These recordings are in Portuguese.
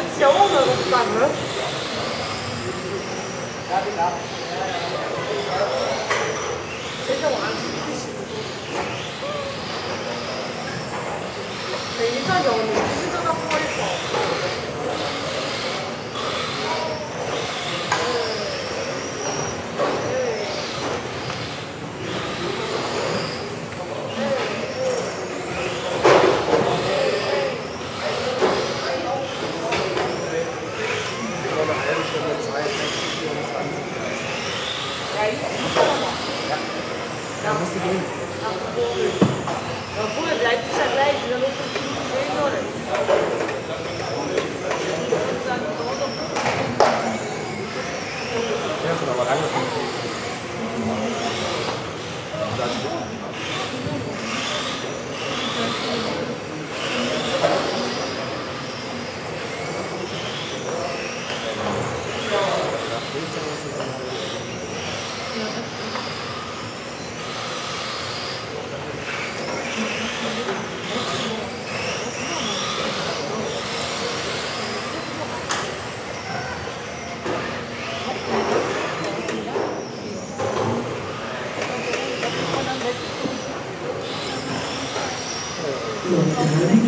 Position oder was dann, ne? Ja, genau. vamos vou seguir. vamos vou, eu vou, eu vou, eu vou, eu vou, eu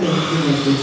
Perdidas dos